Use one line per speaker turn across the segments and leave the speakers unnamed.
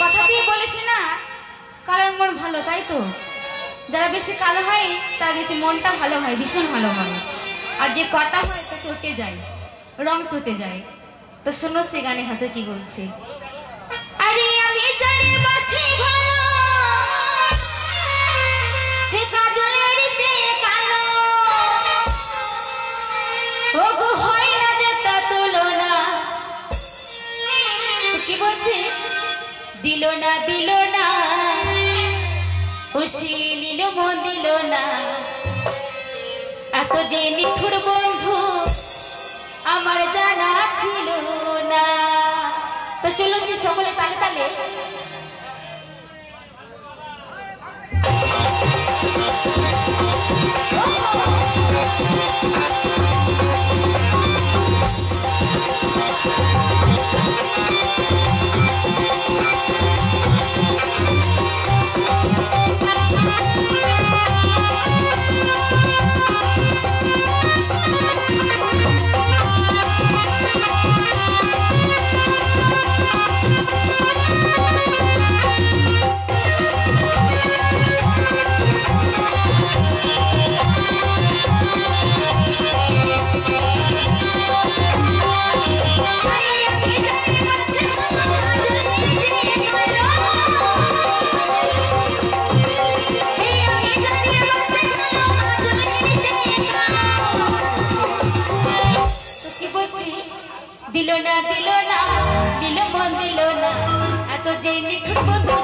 কথা দিয়ে বলেছি না? কালার মন ভালো তাই তো? যারা বেশি কালো হয় তার বেশি মনটা ভালো হয় ভীষণ ভালো হয়। আর যে কটা হয় তা চটে যায় রং চটে যায়। তো শোনো সে গানে হাসে কি বলছে? আরে আমি জানি বাসি ভালো। দিল না দিল না। খুশি নিল মন দিল না। এত যে নিঠুর বন্ধু আমার জানা ছিল না। তো চলো সে সকলে তালে তালে দিল না দিল না দিল মন দিল না। এত যে নিঠুর বন্ধু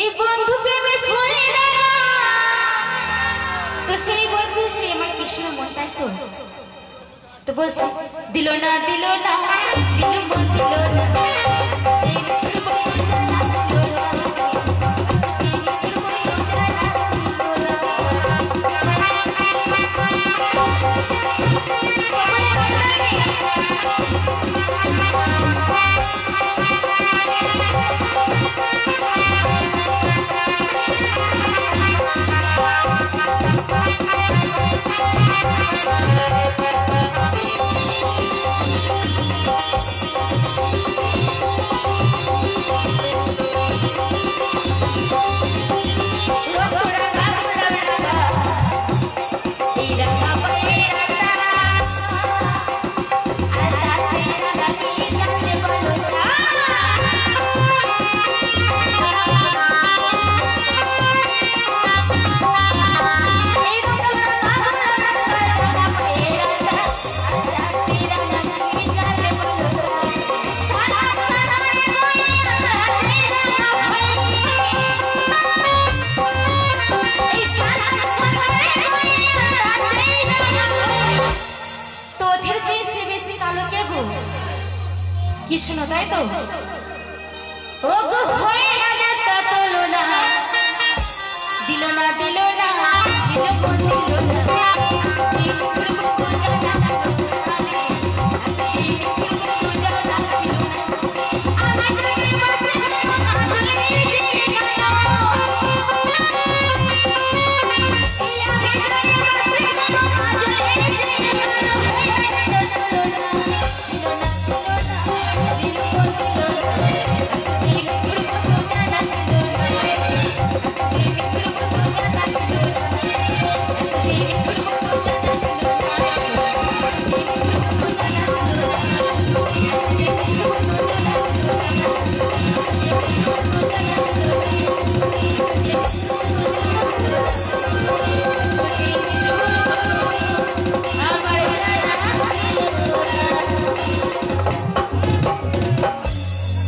এই বন্ধু প্রেমের ফুলে দেখা তো সেই বলছে সে আমার কৃষ্ণ মন তাই তো তো বলছে দিল না দিল না দিল মন দিল না হলো কে
গো?
কৃষ্ণ, তাই তো? ও গো হয় না যা তা না। দিল না দিল না, দিল